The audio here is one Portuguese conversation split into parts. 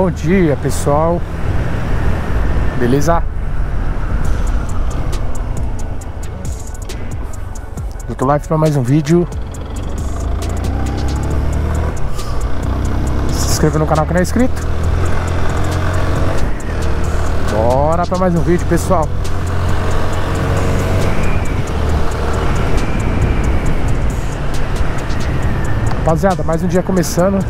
Bom dia, pessoal. Beleza? Eu tô live para mais um vídeo. Se inscreva no canal que não é inscrito. Bora para mais um vídeo, pessoal. Rapaziada, mais um dia começando.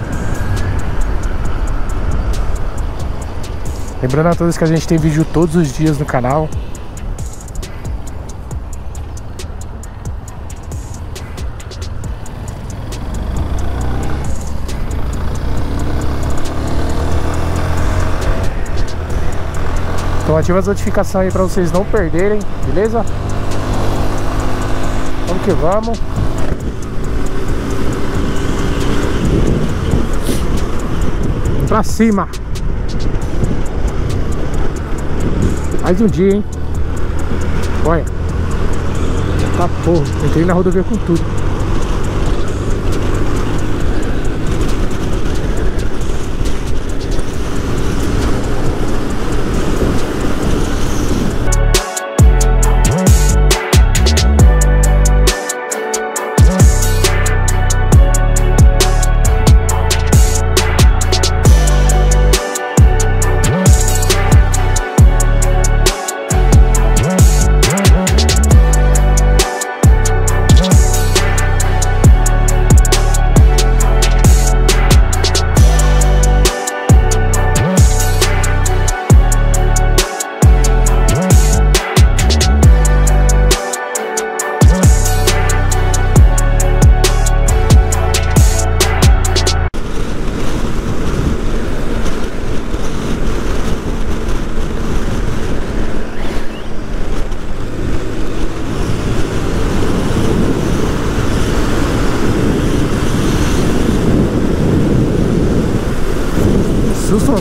Lembrando a todos que a gente tem vídeo todos os dias no canal. Então ativa as notificações aí pra vocês não perderem, beleza? Vamos que vamos. Pra cima. Mais um dia, hein? Olha. Tá porra. Entrei na rodovia com tudo.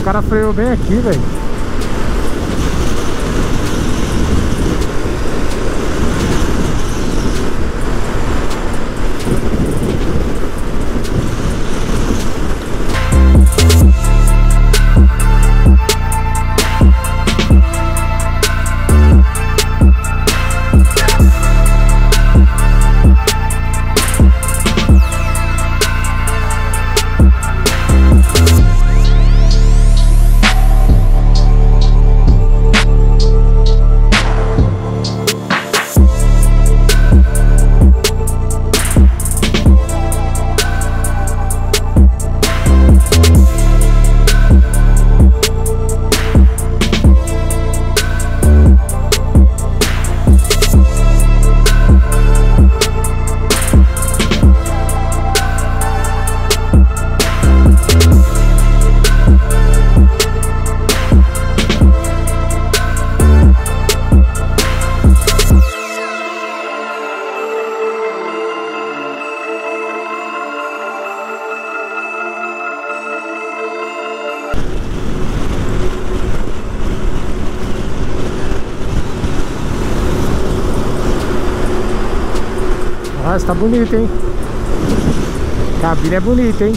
Cara freou bem aqui, velho. Nossa, tá bonito, hein? Cabine é bonita, hein?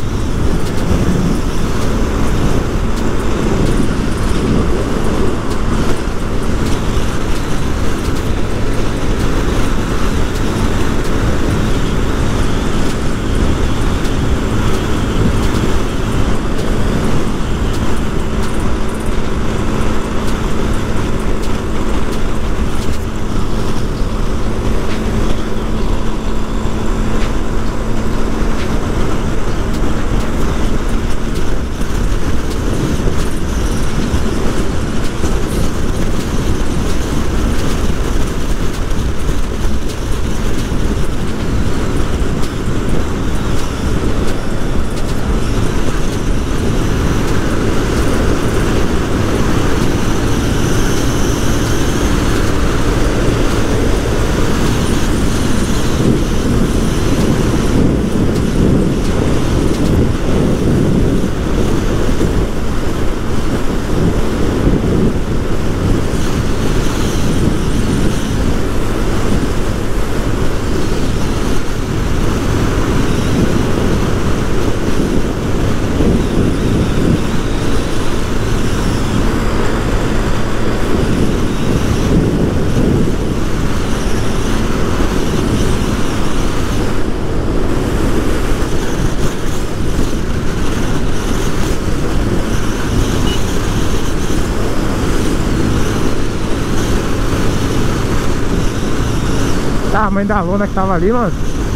Tamanho da lona que tava ali, mano.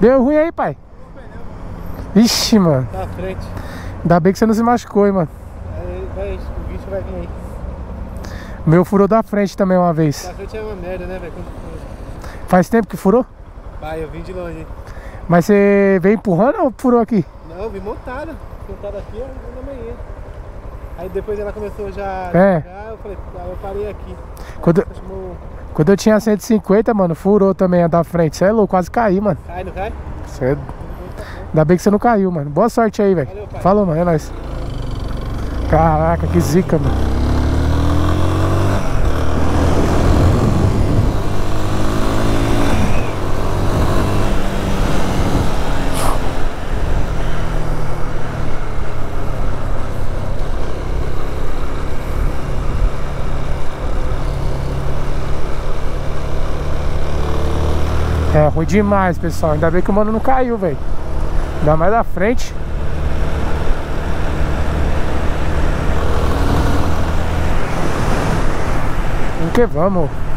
Deu ruim aí, pai? Ixi, mano. Na frente. Ainda bem que você não se machucou, hein, mano. Vai, o bicho vai vir aí. Meu furou da frente também uma vez. Na frente é uma merda, né, velho? Faz tempo que furou? Vai, eu vim de longe. Mas você veio empurrando ou furou aqui? Não, eu vim montada. Montada aqui, eu vim na manhã. Aí depois ela começou já a É. jogar, eu falei, ah, eu parei aqui. Quando, chamou- quando eu tinha 150, mano, furou também a da frente. Você é louco, quase caí, mano. Cai, não cai? Cê é... Ainda bem que você não caiu, mano. Boa sorte aí, velho. Falou, mano. É nóis. Caraca, que zica, mano. É ruim demais, pessoal. Ainda bem que o mano não caiu, velho. Ainda mais da frente. Vamos que vamos.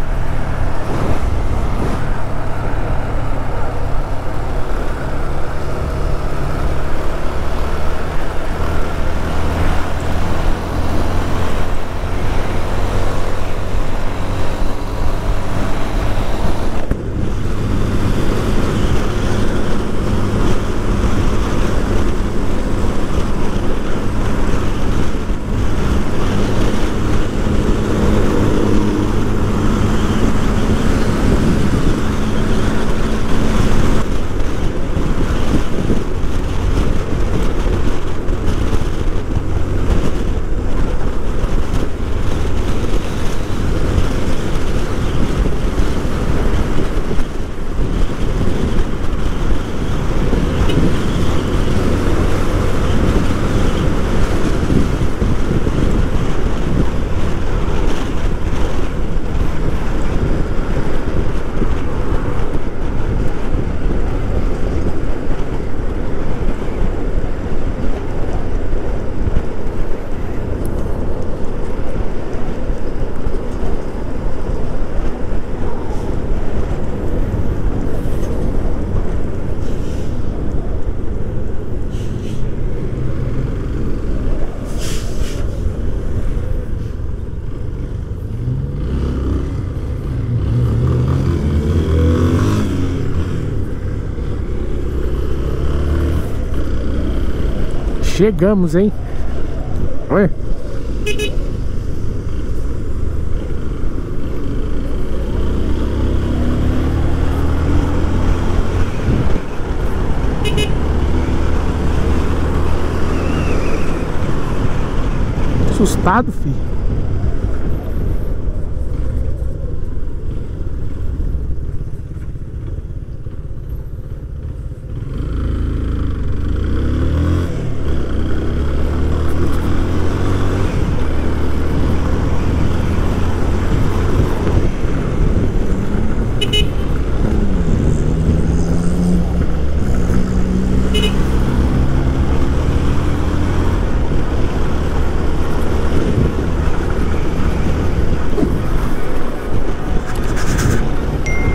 Chegamos, hein? Oi. Assustado, filho.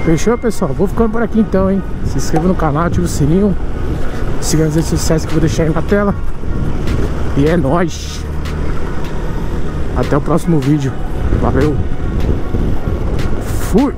Fechou, pessoal? Vou ficando por aqui então, hein? Se inscreva no canal, ative o sininho. Siga nas redes sociais que eu vou deixar aí na tela. E é nóis! Até o próximo vídeo. Valeu! Fui!